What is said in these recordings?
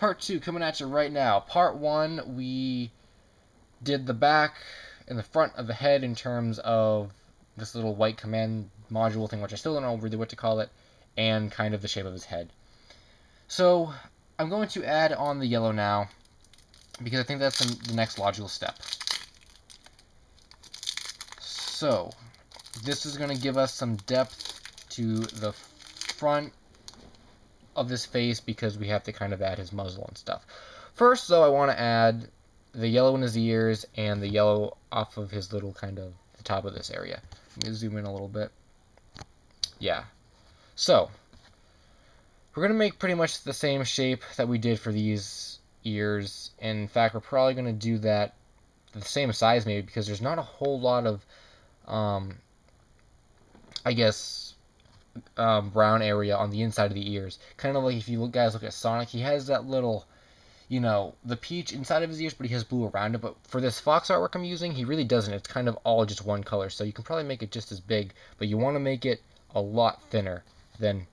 part two coming at you right now. Part one, we did the back and the front of the head in terms of this little white command module thing, which I still don't know really what to call it, and kind of the shape of his head. So I'm going to add on the yellow now, because I think that's the next logical step. So, this is going to give us some depth to the front of this face because we have to kind of add his muzzle and stuff. First, though, I want to add the yellow in his ears and the yellow off of his little kind of the top of this area. Let me zoom in a little bit. Yeah. So, we're going to make pretty much the same shape that we did for these ears. In fact, we're probably going to do that the same size maybe because there's not a whole lot of, um, I guess, um, brown area on the inside of the ears. Kind of like if you guys look at Sonic, he has that little you know, the peach inside of his ears, but he has blue around it. But for this fox artwork I'm using, he really doesn't. It's kind of all just one color. So you can probably make it just as big, but you want to make it a lot thinner than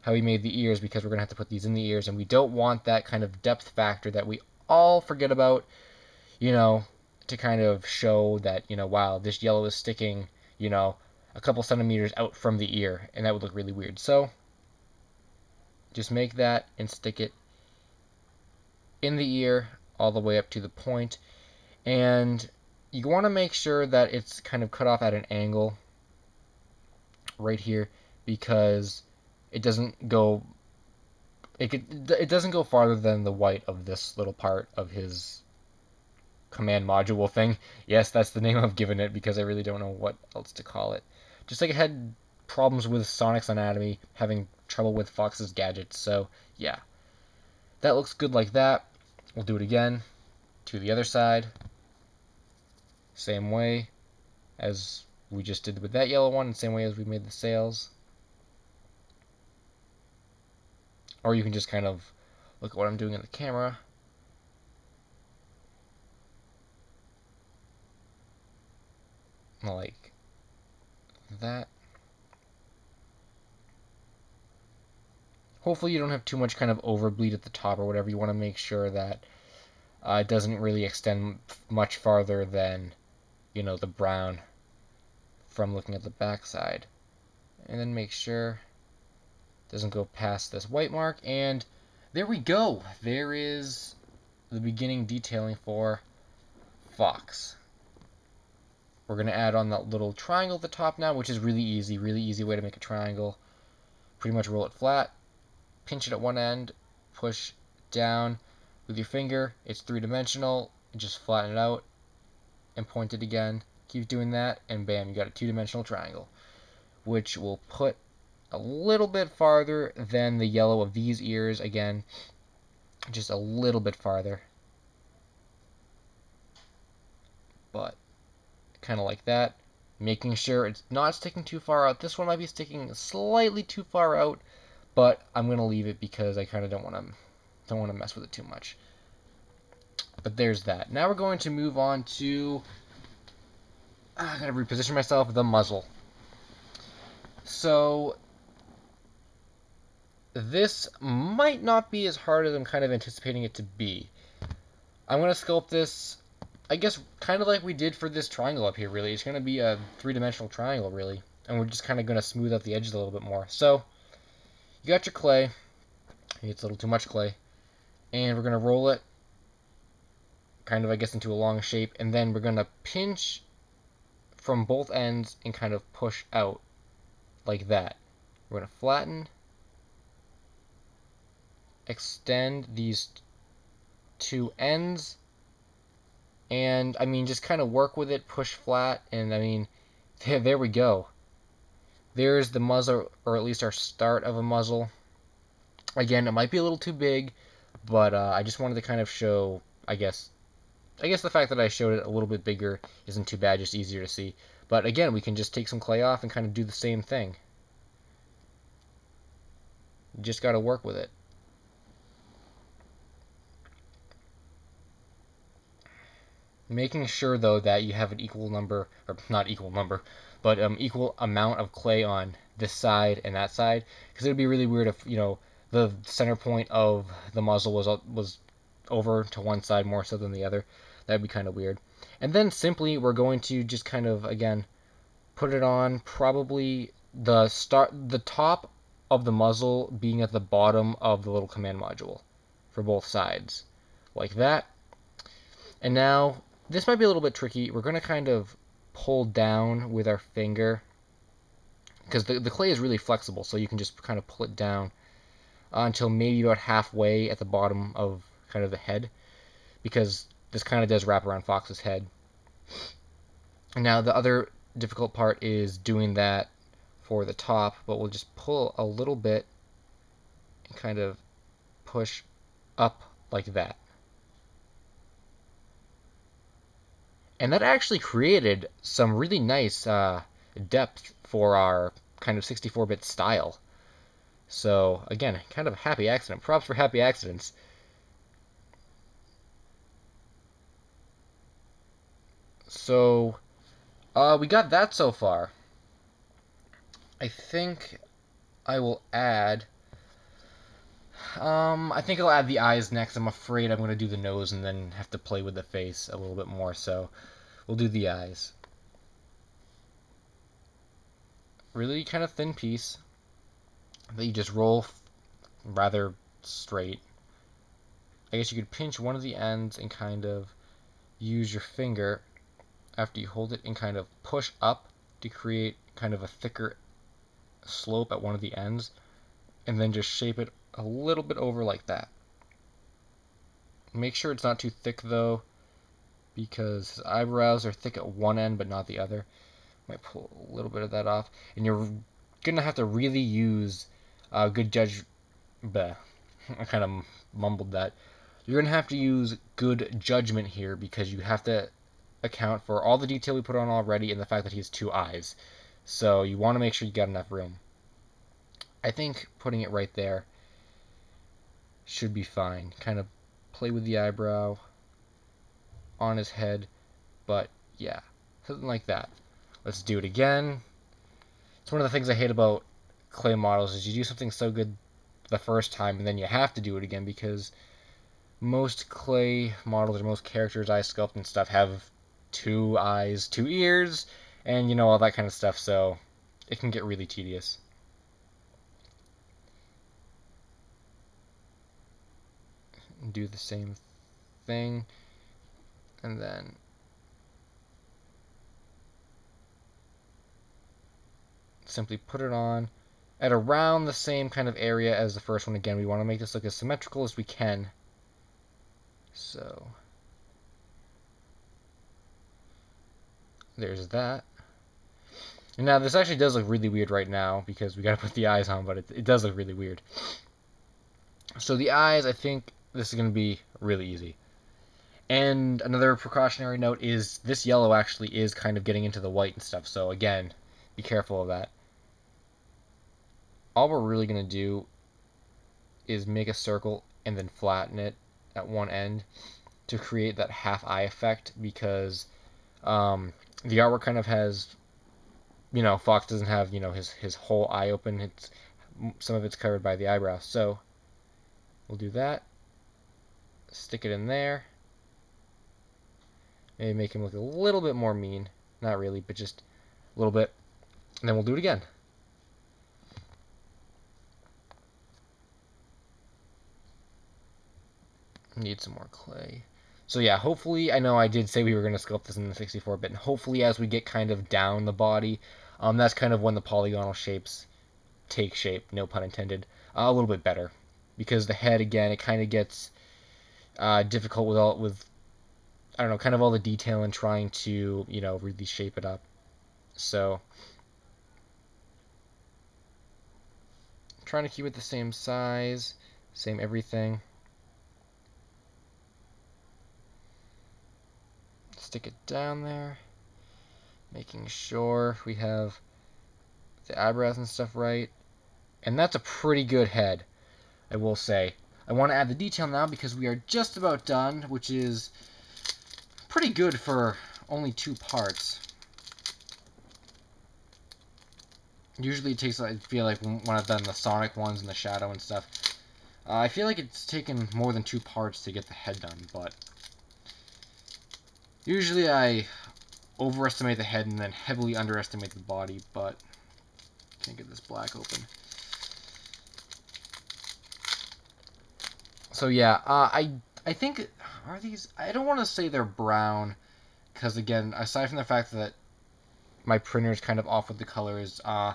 how he made the ears because we're going to have to put these in the ears. And we don't want that kind of depth factor that we all forget about, you know, to kind of show that, you know, wow, this yellow is sticking, you know, a couple centimeters out from the ear. And that would look really weird. So just make that and stick it in the ear all the way up to the point. And you want to make sure that it's kind of cut off at an angle right here because it doesn't go it could, it doesn't go farther than the white of this little part of his command module thing. Yes, that's the name I've given it because I really don't know what else to call it. Just like I had problems with Sonic's anatomy, having trouble with Fox's gadgets. So, yeah. That looks good like that. We'll do it again to the other side. Same way as we just did with that yellow one, same way as we made the sails. Or you can just kind of look at what I'm doing in the camera. Like that. hopefully you don't have too much kind of overbleed at the top or whatever. You want to make sure that uh, it doesn't really extend much farther than, you know, the brown from looking at the backside. And then make sure it doesn't go past this white mark. And there we go. There is the beginning detailing for Fox. We're going to add on that little triangle at the top now, which is really easy. Really easy way to make a triangle. Pretty much roll it flat pinch it at one end, push down with your finger. It's three-dimensional. Just flatten it out and point it again. Keep doing that, and bam, you got a two-dimensional triangle, which will put a little bit farther than the yellow of these ears. Again, just a little bit farther. But kind of like that. Making sure it's not sticking too far out. This one might be sticking slightly too far out, but I'm gonna leave it because I kind of don't want to don't want to mess with it too much. But there's that. Now we're going to move on to ah, I gotta reposition myself the muzzle. So this might not be as hard as I'm kind of anticipating it to be. I'm going to sculpt this, I guess, kind of like we did for this triangle up here, really. It's going to be a three-dimensional triangle, really. And we're just kind of going to smooth out the edges a little bit more. So, you got your clay. It's a little too much clay. And we're going to roll it kind of, I guess, into a long shape. And then we're going to pinch from both ends and kind of push out like that. We're going to flatten, extend these two ends, and, I mean, just kind of work with it, push flat, and, I mean, there, there we go. There's the muzzle, or at least our start of a muzzle. Again, it might be a little too big, but uh, I just wanted to kind of show, I guess, I guess the fact that I showed it a little bit bigger isn't too bad, just easier to see. But again, we can just take some clay off and kind of do the same thing. Just got to work with it. Making sure, though, that you have an equal number, or not equal number, but um, equal amount of clay on this side and that side, because it would be really weird if, you know, the center point of the muzzle was was over to one side more so than the other. That'd be kind of weird. And then simply we're going to just kind of again put it on probably the start the top of the muzzle being at the bottom of the little command module for both sides like that. And now this might be a little bit tricky. We're going to kind of pull down with our finger because the, the clay is really flexible so you can just kind of pull it down uh, until maybe about halfway at the bottom of kind of the head because this kind of does wrap around Fox's head. Now the other difficult part is doing that for the top, but we'll just pull a little bit and kind of push up like that. And that actually created some really nice uh, depth for our kind of 64-bit style. So, again, kind of a happy accident. Props for happy accidents. So, uh, we got that so far. I think I will add... Um, I think I'll add the eyes next. I'm afraid I'm going to do the nose and then have to play with the face a little bit more, so we'll do the eyes. Really kind of thin piece that you just roll rather straight. I guess you could pinch one of the ends and kind of use your finger after you hold it and kind of push up to create kind of a thicker slope at one of the ends and then just shape it a little bit over like that. Make sure it's not too thick though because his eyebrows are thick at one end but not the other. Might pull a little bit of that off and you're gonna have to really use uh, good judge. Bleh. I kind of mumbled that. You're gonna have to use good judgment here because you have to account for all the detail we put on already and the fact that he has two eyes. So you want to make sure you got enough room. I think putting it right there should be fine. Kind of play with the eyebrow on his head, but yeah, something like that. Let's do it again. It's one of the things I hate about clay models is you do something so good the first time and then you have to do it again because most clay models or most characters I sculpt and stuff have two eyes, two ears, and you know, all that kind of stuff, so it can get really tedious. Do the same thing, and then simply put it on at around the same kind of area as the first one. Again, we want to make this look as symmetrical as we can. So, there's that. And now this actually does look really weird right now because we got to put the eyes on, but it, it does look really weird. So the eyes, I think this is going to be really easy. And another precautionary note is this yellow actually is kind of getting into the white and stuff. So again, be careful of that. All we're really going to do is make a circle and then flatten it at one end to create that half eye effect because um, the artwork kind of has, you know, Fox doesn't have, you know, his, his whole eye open. It's Some of it's covered by the eyebrow. So we'll do that. Stick it in there. Maybe make him look a little bit more mean. Not really, but just a little bit. And then we'll do it again. Need some more clay. So yeah, hopefully, I know I did say we were going to sculpt this in the 64-bit, and hopefully as we get kind of down the body, um, that's kind of when the polygonal shapes take shape, no pun intended, uh, a little bit better. Because the head, again, it kind of gets uh, difficult with all, with, I don't know, kind of all the detail and trying to, you know, really shape it up. So, trying to keep it the same size, same everything. stick it down there, making sure we have the eyebrows and stuff right. And that's a pretty good head, I will say. I want to add the detail now because we are just about done, which is pretty good for only two parts. Usually it takes, I feel like when I've done the Sonic ones and the Shadow and stuff, Uh, I feel like it's taken more than two parts to get the head done, but usually I overestimate the head and then heavily underestimate the body, but can't get this black open. So yeah, uh, I I think are these I don't want to say they're brown because again, aside from the fact that my printer is kind of off with the colors, uh,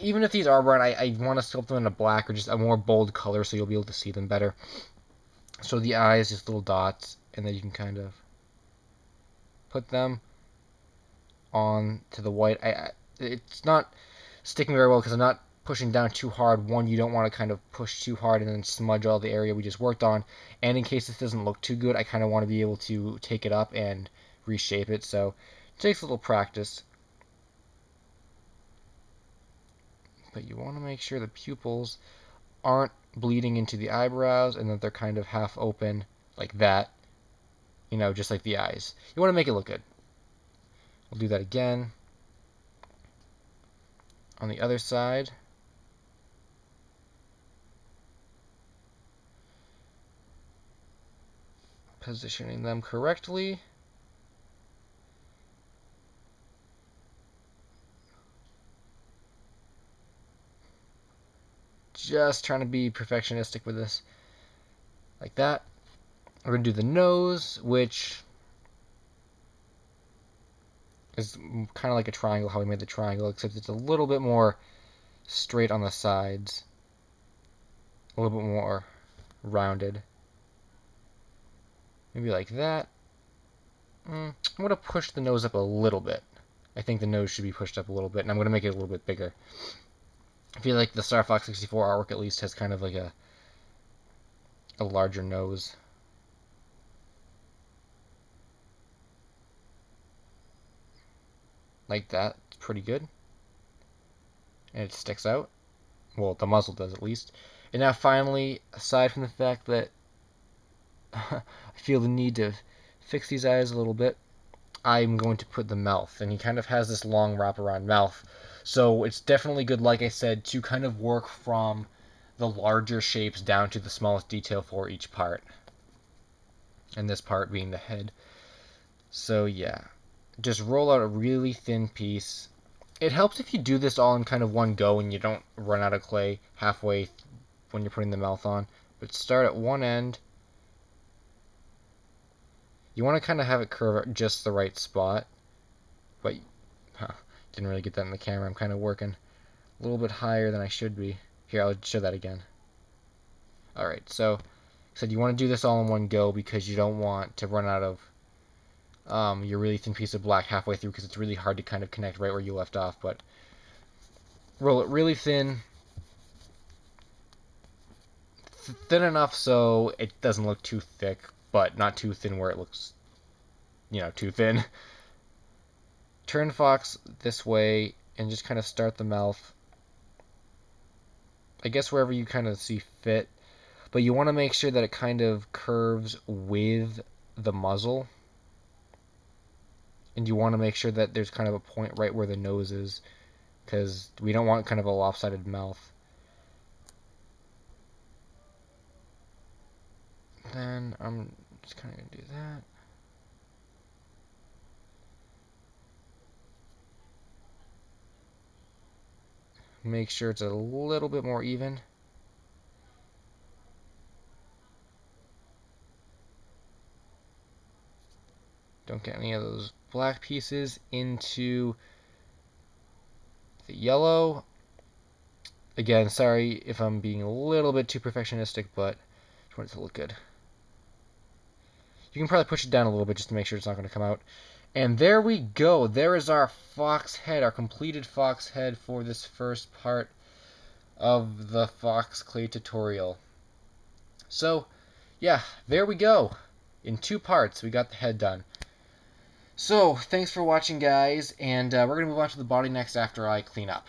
even if these are brown, I, I want to sculpt them in a black or just a more bold color so you'll be able to see them better. So the eyes, just little dots, and then you can kind of put them on to the white. I, I it's not sticking very well because I'm not pushing down too hard. One, you don't want to kind of push too hard and then smudge all the area we just worked on. And in case this doesn't look too good, I kind of want to be able to take it up and reshape it. So it takes a little practice. But you want to make sure the pupils aren't bleeding into the eyebrows and that they're kind of half open like that. You know, just like the eyes. You want to make it look good. We'll do that again. On the other side. Positioning them correctly. Just trying to be perfectionistic with this. Like that. We're going to do the nose, which is kind of like a triangle, how we made the triangle, except it's a little bit more straight on the sides. A little bit more rounded. Maybe like that. Mm, I'm going to push the nose up a little bit. I think the nose should be pushed up a little bit, and I'm going to make it a little bit bigger. I feel like the Star Fox 64 artwork at least has kind of like a a larger nose. like that. It's pretty good. And it sticks out. Well, the muzzle does at least. And now finally, aside from the fact that I feel the need to fix these eyes a little bit, I'm going to put the mouth. And he kind of has this long wraparound mouth. So it's definitely good, like I said, to kind of work from the larger shapes down to the smallest detail for each part. And this part being the head. So yeah just roll out a really thin piece. It helps if you do this all in kind of one go and you don't run out of clay halfway when you're putting the mouth on. But start at one end. You want to kind of have it curve at just the right spot. But, huh, didn't really get that in the camera. I'm kind of working a little bit higher than I should be. Here, I'll show that again. Alright, so, said you want to do this all in one go because you don't want to run out of um, your really thin piece of black halfway through because it's really hard to kind of connect right where you left off. But roll it really thin, thin enough so it doesn't look too thick, but not too thin where it looks, you know, too thin. Turn Fox this way and just kind of start the mouth. I guess wherever you kind of see fit, but you want to make sure that it kind of curves with the muzzle and you want to make sure that there's kind of a point right where the nose is because we don't want kind of a lopsided mouth. Then I'm just kind of going to do that. Make sure it's a little bit more even. Don't get any of those black pieces into the yellow. Again, sorry if I'm being a little bit too perfectionistic, but I just want it to look good. You can probably push it down a little bit just to make sure it's not going to come out. And there we go. There is our fox head, our completed fox head for this first part of the fox clay tutorial. So, yeah, there we go. In two parts, we got the head done. So, thanks for watching, guys, and uh, we're going to move on to the body next after I clean up.